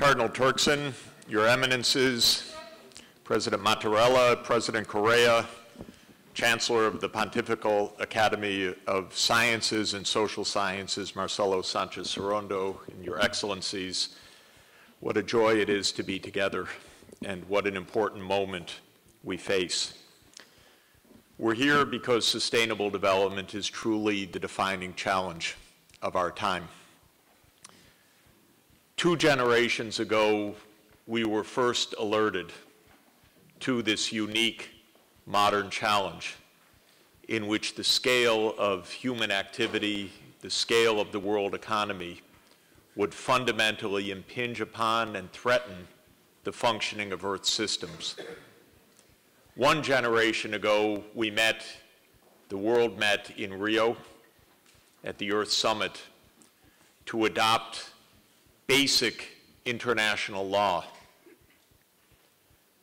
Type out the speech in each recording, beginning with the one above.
Cardinal Turkson, Your Eminences, President Mattarella, President Correa, Chancellor of the Pontifical Academy of Sciences and Social Sciences, Marcelo Sanchez Sorondo, and Your Excellencies, what a joy it is to be together, and what an important moment we face. We're here because sustainable development is truly the defining challenge of our time. Two generations ago, we were first alerted to this unique modern challenge in which the scale of human activity, the scale of the world economy would fundamentally impinge upon and threaten the functioning of Earth's systems. One generation ago, we met, the world met in Rio at the Earth Summit to adopt basic international law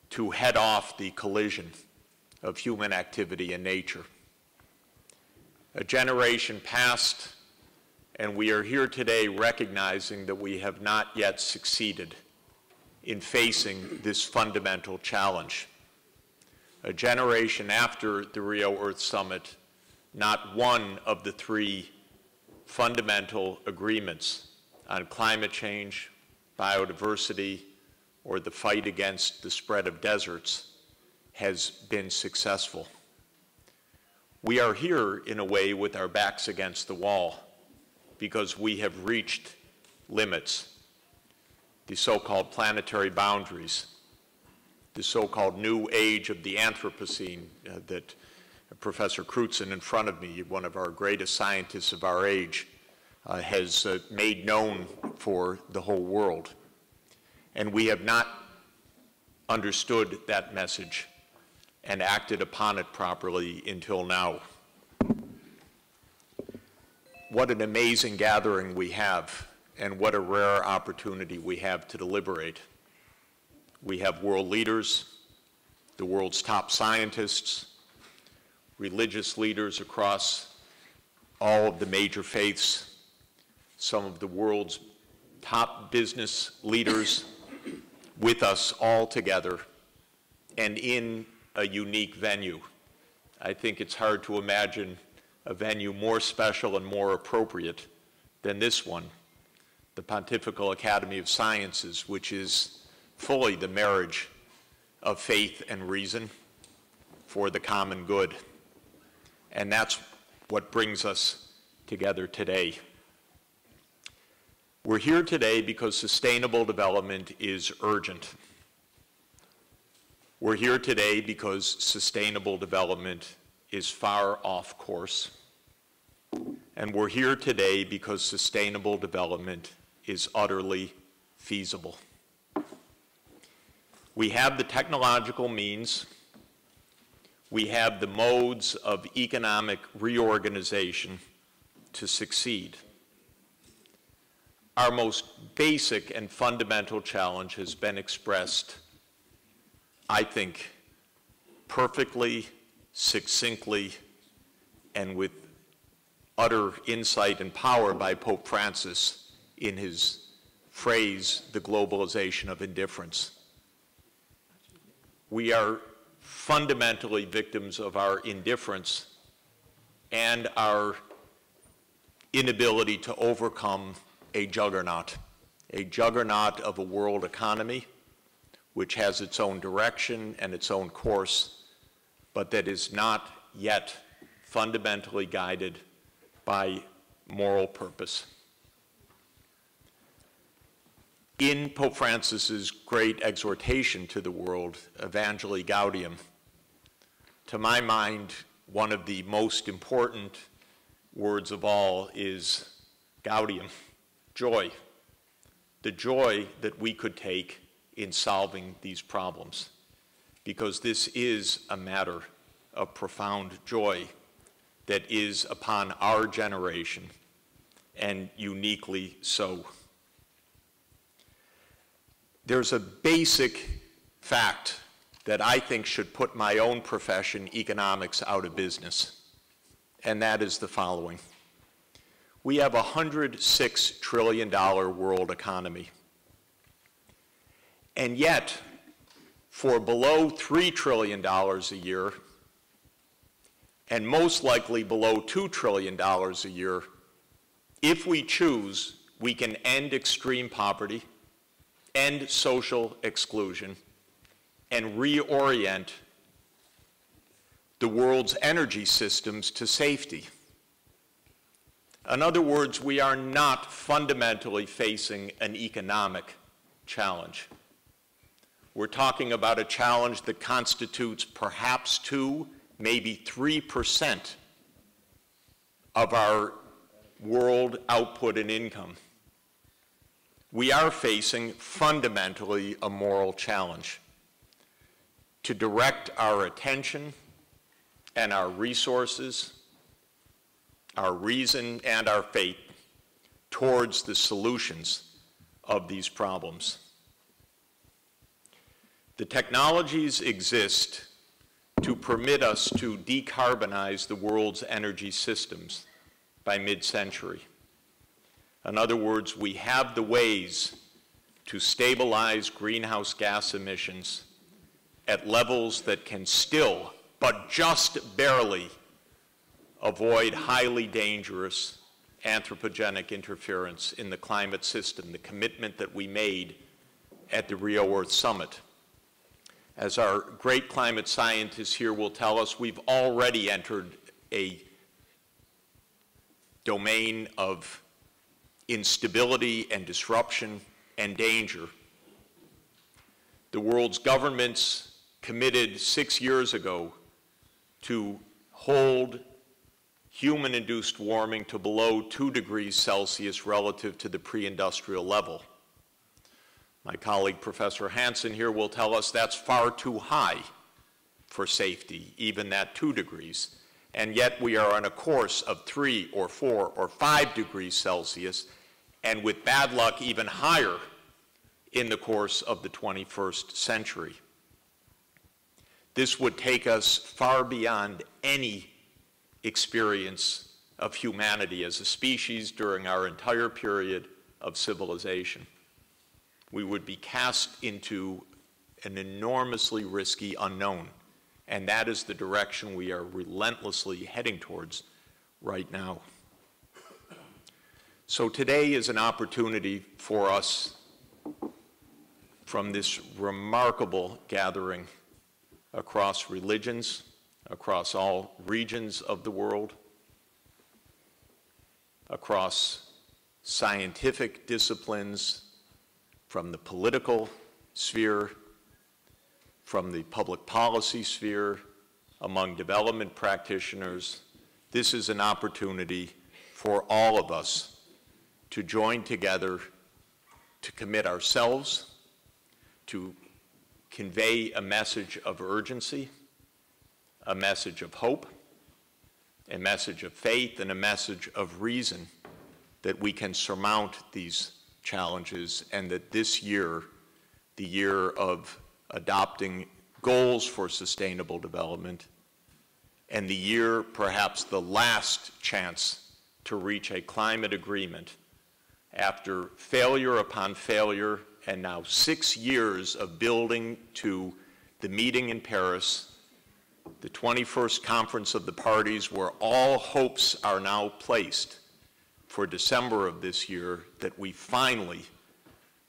to head off the collision of human activity and nature. A generation passed, and we are here today recognizing that we have not yet succeeded in facing this fundamental challenge. A generation after the Rio Earth Summit, not one of the three fundamental agreements on climate change, biodiversity, or the fight against the spread of deserts has been successful. We are here in a way with our backs against the wall because we have reached limits, the so-called planetary boundaries, the so-called new age of the Anthropocene uh, that Professor Crutzen in front of me, one of our greatest scientists of our age, uh, has uh, made known for the whole world. And we have not understood that message and acted upon it properly until now. What an amazing gathering we have, and what a rare opportunity we have to deliberate. We have world leaders, the world's top scientists, religious leaders across all of the major faiths, some of the world's top business leaders with us all together and in a unique venue. I think it's hard to imagine a venue more special and more appropriate than this one, the Pontifical Academy of Sciences, which is fully the marriage of faith and reason for the common good. And that's what brings us together today. We're here today because sustainable development is urgent. We're here today because sustainable development is far off course. And we're here today because sustainable development is utterly feasible. We have the technological means, we have the modes of economic reorganization to succeed our most basic and fundamental challenge has been expressed, I think, perfectly, succinctly, and with utter insight and power by Pope Francis in his phrase, the globalization of indifference. We are fundamentally victims of our indifference and our inability to overcome a juggernaut, a juggernaut of a world economy which has its own direction and its own course, but that is not yet fundamentally guided by moral purpose. In Pope Francis's great exhortation to the world, Evangelii Gaudium, to my mind, one of the most important words of all is Gaudium joy, the joy that we could take in solving these problems, because this is a matter of profound joy that is upon our generation, and uniquely so. There's a basic fact that I think should put my own profession, economics, out of business, and that is the following. We have a $106 trillion world economy. And yet, for below $3 trillion a year, and most likely below $2 trillion a year, if we choose, we can end extreme poverty, end social exclusion, and reorient the world's energy systems to safety. In other words, we are not fundamentally facing an economic challenge. We're talking about a challenge that constitutes perhaps 2, maybe 3% of our world output and income. We are facing fundamentally a moral challenge to direct our attention and our resources, our reason and our faith towards the solutions of these problems. The technologies exist to permit us to decarbonize the world's energy systems by mid-century. In other words, we have the ways to stabilize greenhouse gas emissions at levels that can still but just barely avoid highly dangerous anthropogenic interference in the climate system, the commitment that we made at the Rio Earth Summit. As our great climate scientists here will tell us, we've already entered a domain of instability and disruption and danger. The world's governments committed six years ago to hold human-induced warming to below 2 degrees Celsius relative to the pre-industrial level. My colleague, Professor Hansen, here will tell us that's far too high for safety, even that 2 degrees. And yet we are on a course of 3 or 4 or 5 degrees Celsius, and with bad luck, even higher in the course of the 21st century. This would take us far beyond any experience of humanity as a species during our entire period of civilization. We would be cast into an enormously risky unknown, and that is the direction we are relentlessly heading towards right now. So today is an opportunity for us from this remarkable gathering across religions, across all regions of the world, across scientific disciplines, from the political sphere, from the public policy sphere, among development practitioners. This is an opportunity for all of us to join together to commit ourselves to convey a message of urgency, a message of hope, a message of faith, and a message of reason that we can surmount these challenges and that this year, the year of adopting goals for sustainable development, and the year, perhaps the last chance to reach a climate agreement after failure upon failure and now six years of building to the meeting in Paris, the 21st Conference of the Parties, where all hopes are now placed for December of this year that we finally,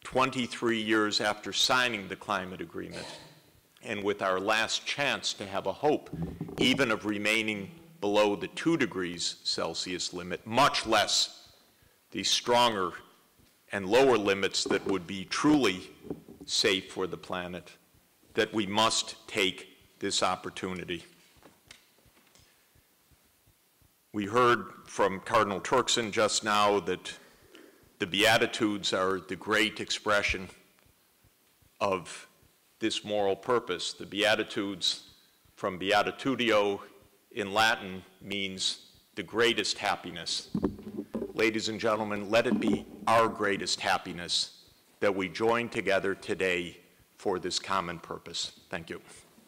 23 years after signing the climate agreement, and with our last chance to have a hope even of remaining below the 2 degrees Celsius limit, much less the stronger and lower limits that would be truly safe for the planet, that we must take this opportunity. We heard from Cardinal Turkson just now that the Beatitudes are the great expression of this moral purpose. The Beatitudes from Beatitudio in Latin means the greatest happiness. Ladies and gentlemen, let it be our greatest happiness that we join together today for this common purpose. Thank you.